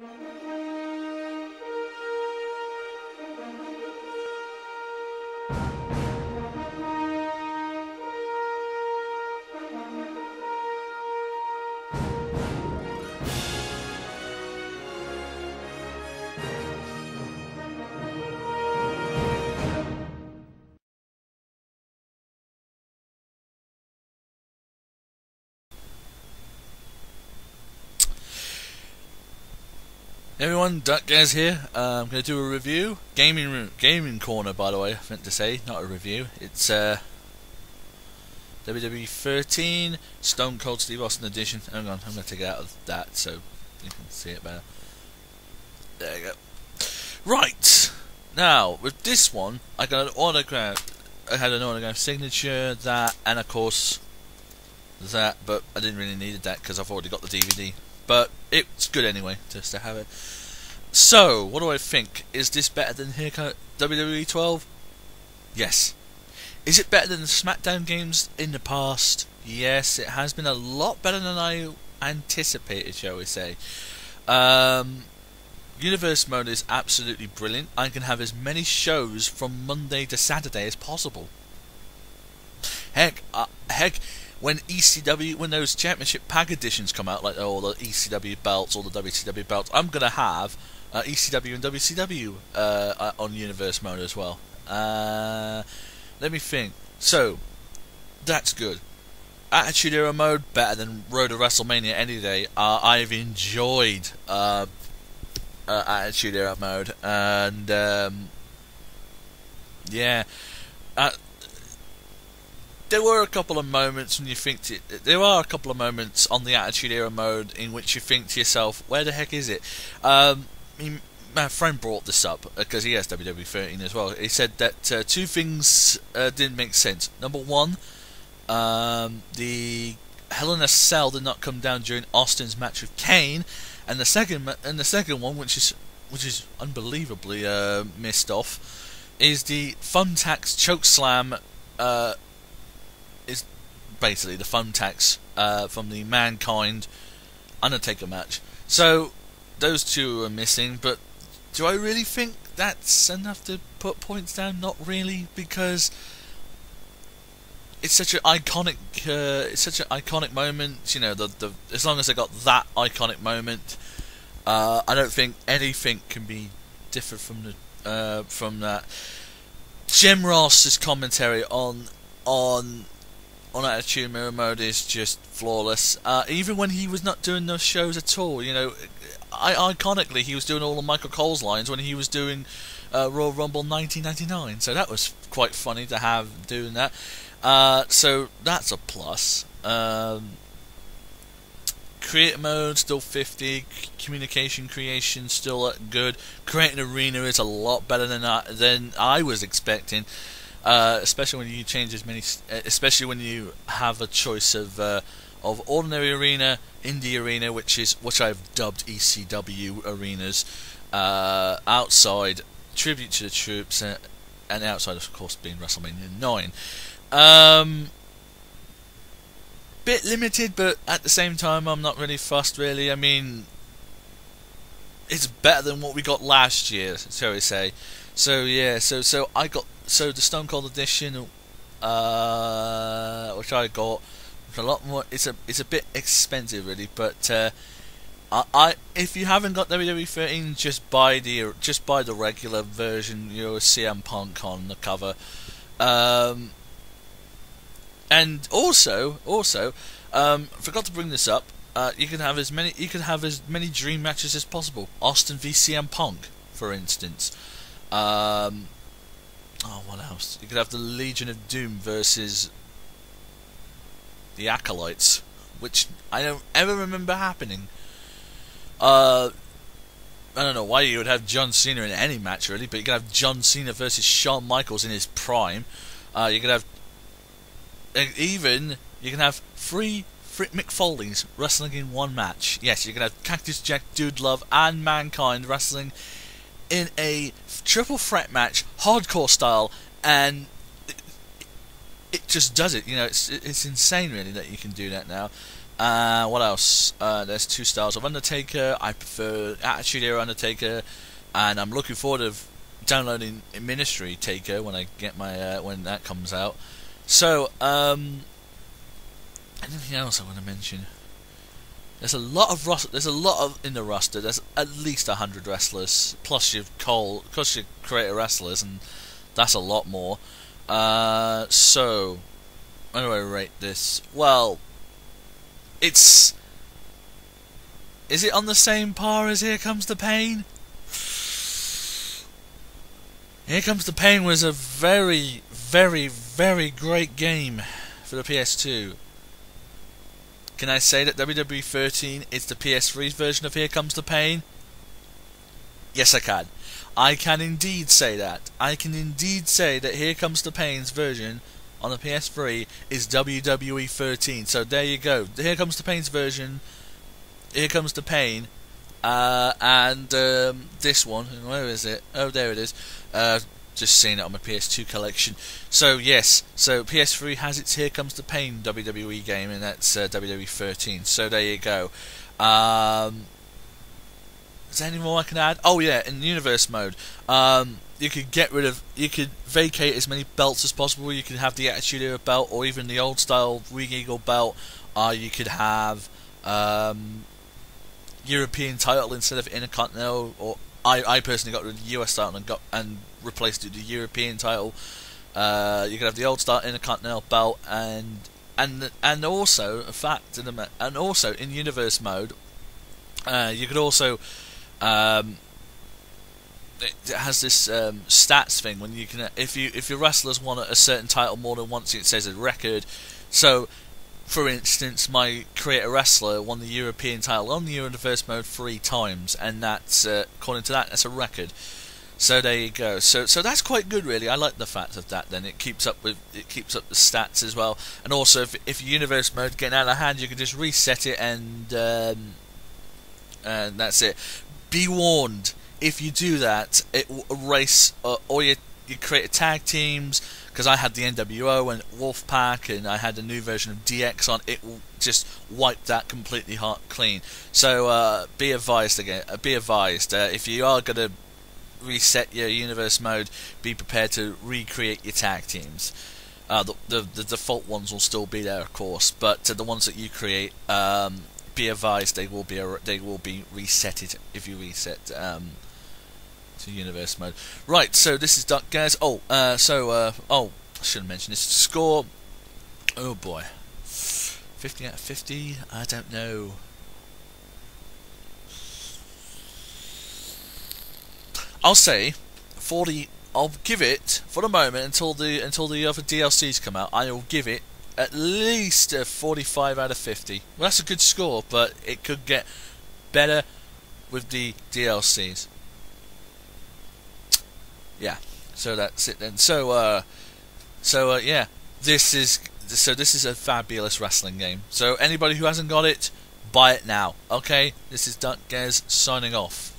Hey everyone, Duck Guys here. Uh, I'm going to do a review. Gaming room, gaming corner, by the way. I meant to say, not a review. It's uh, WWE 13 Stone Cold Steve Austin edition. Hang on, I'm going to take it out of that so you can see it better. There you go. Right now with this one, I got an autograph. I had an autograph signature that, and of course that, but I didn't really need that because I've already got the DVD. But it's good anyway, just to have it. So, what do I think? Is this better than Here WWE 12? Yes. Is it better than the SmackDown games in the past? Yes, it has been a lot better than I anticipated, shall we say. Um, Universe mode is absolutely brilliant. I can have as many shows from Monday to Saturday as possible. Heck, uh, heck, when ECW, when those championship pack editions come out, like all the ECW belts, all the WCW belts, I'm gonna have uh, ECW and WCW uh, uh, on Universe mode as well. Uh, let me think. So that's good. Attitude Era mode better than Road to WrestleMania any day. Uh, I've enjoyed uh, Attitude Era mode, and um, yeah there were a couple of moments when you think to, there are a couple of moments on the Attitude Era mode in which you think to yourself, "Where the heck is it?" Um, my friend brought this up because he has WWE 13 as well. He said that uh, two things uh, didn't make sense. Number one, um, the Hell in a Cell did not come down during Austin's match with Kane, and the second and the second one, which is which is unbelievably uh, missed off, is the Thumbtacks chokeslam uh, is basically the thumbtacks uh, from the Mankind Undertaker match. So those two are missing, but do I really think that's enough to put points down? Not really, because it's such an iconic, uh, it's such an iconic moment. You know, the the as long as I got that iconic moment, uh, I don't think anything can be different from the uh, from that. Jim Ross's commentary on on on Attitude Era mode is just flawless. Uh, even when he was not doing those shows at all, you know, I, iconically he was doing all of Michael Cole's lines when he was doing uh, Royal Rumble 1999. So that was quite funny to have doing that. Uh, so that's a plus. Um, create mode still 50. Communication creation still good. Creating arena is a lot better than I, than I was expecting. Uh, especially when you change as many, uh, especially when you have a choice of uh, of ordinary arena, indie arena, which is which I've dubbed ECW arenas, uh, outside tribute to the troops, uh, and outside of course being WrestleMania nine. Um, bit limited, but at the same time, I'm not really fussed. Really, I mean, it's better than what we got last year, shall we say? So yeah, so so I got so the Stone Cold edition, uh, which I got, a lot more. It's a it's a bit expensive really, but uh, I, I if you haven't got WWE 13, just buy the just buy the regular version. You know, CM Punk on the cover. Um, and also, also, um, forgot to bring this up. Uh, you can have as many you can have as many dream matches as possible. Austin v CM Punk, for instance. Um, Oh, what else? You could have the Legion of Doom versus the Acolytes, which I don't ever remember happening. Uh, I don't know why you would have John Cena in any match really, but you could have John Cena versus Shawn Michaels in his prime. Uh, you could have even you can have three Mick Foley's wrestling in one match. Yes, you can have Cactus Jack, Dude Love, and Mankind wrestling in a triple threat match, hardcore style, and it, it just does it. You know, it's it's insane really that you can do that now. Uh, what else? Uh, there's two styles of Undertaker. I prefer Attitude Era Undertaker, and I'm looking forward to downloading Ministry Taker when I get my uh, when that comes out. So, um, anything else I want to mention? There's a lot of rust. There's a lot of in the roster. There's at least hundred wrestlers plus your Cole, plus your creator wrestlers, and that's a lot more. Uh, so, how do I rate this? Well, it's. Is it on the same par as Here Comes the Pain? Here Comes the Pain was a very, very, very great game for the PS2. Can I say that WWE 13 is the PS3 version of Here Comes the Pain? Yes, I can. I can indeed say that. I can indeed say that Here Comes the Pain's version on the PS3 is WWE 13. So there you go. Here comes the Pain's version. Here comes the Pain. Uh, and um, this one, where is it? Oh, there it is. Uh, just seeing it on my PS2 collection. So yes, so PS3 has its Here Comes the Pain WWE game, and that's uh, WWE 13. So there you go. Um, is there any more I can add? Oh yeah, in universe mode, um, you could get rid of, you could vacate as many belts as possible. You could have the Attitude Era belt, or even the old style Winged Eagle belt. Uh, you could have um, European title instead of Intercontinental. Or I, I personally got rid of the US title and got and replaced it with the European title. Uh, you could have the old style Intercontinental belt, and and and also a fact, and also in universe mode, uh, you could also um, it has this um, stats thing when you can if you if your wrestlers won a certain title more than once it says a record so for instance my creator wrestler won the European title on the universe mode three times and that's uh, according to that that's a record. So there you go. So so that's quite good really. I like the fact of that then. It keeps up with it keeps up the stats as well. And also if, if universe mode getting out of hand you can just reset it and um, and that's it. Be warned. If you do that, it will erase uh, all your you create tag teams because I had the NWO and Wolfpack and I had a new version of DX on. It just wipe that completely hot clean. So uh, be advised again. Uh, be advised uh, if you are gonna reset your universe mode, be prepared to recreate your tag teams. Uh, the, the, the default ones will still be there, of course, but the ones that you create, um, be advised they will be they will be resetted if you reset um, to universe mode. Right, so this is Duck Gaz. Oh, uh, so uh, oh, I should have mentioned this score. Oh boy, fifty out of fifty. I don't know. I'll say forty. I'll give it for the moment until the until the other DLCs come out. I will give it at least a 45 out of 50. Well, that's a good score, but it could get better with the DLCs. Yeah, so that's it then. So, uh, so uh, yeah, this is so this is a fabulous wrestling game. So anybody who hasn't got it, buy it now. Okay, this is Duck Gez signing off.